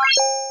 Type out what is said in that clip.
you